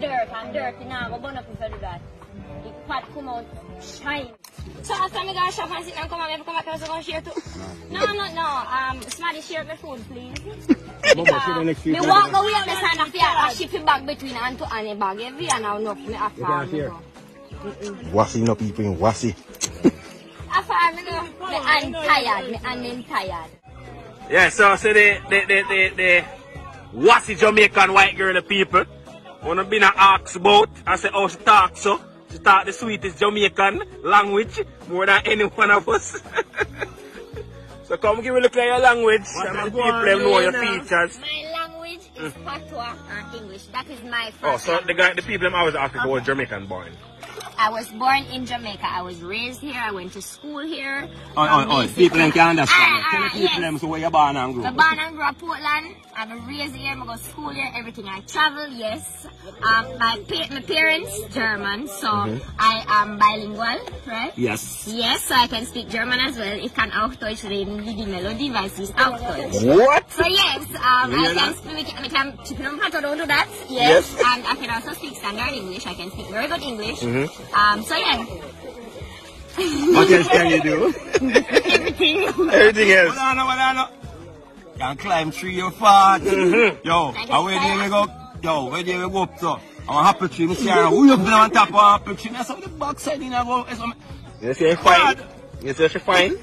dirt and dirt, you know, go burn up if you do that. The pot come out shine. So after me go shop and sit and come and me come back and so go share too. No, no, no. Um, somebody share my food, please. Because me walk away and me stand up here and ship it back between and to Annie bag every and now enough me after can't me share. go. Wassy, you know, people in Wassy. After me go, me hand tired, me hand them tired. Yeah, so so the the the the, the Wassy Jamaican white girl the people wanna be asked about I say oh, she talk so. She talk the sweetest Jamaican language more than any one of us. so come give a look at your language and the people them know your features. My language is patois and English. That is my Oh, so language. the guy the people them always ask if you were Jamaican born. I was born in Jamaica. I was raised here. I went to school here. Oh, oh, oh, people them can understand. Ah, Tell the ah, people yes. them so where you born and grow. I born and grew up Portland. I was raised here. I go to school here. Everything. I travel. Yes. Um, my pa- my parents German, so I am bilingual, right? Yes. Yes, so I can speak German as well. Ich kann auch Deutsch reden, wie die Melodie, weil sie ist auch Deutsch. What? So yes, um, I can speak, I can on don't do that. Yes. Yes. And I can also speak standard English. I can speak very good English. Um, so yeah, What else can you do? everything. Everything else. What I know, what Can climb tree you far. Mm-hmm. Yo, and where do we go? Yo, where do we go up to? I'm a apple tree, me see her. Who you been on top of a apple tree? That's how the backside in I go. it's some- You say fine? Yes, You say she fine?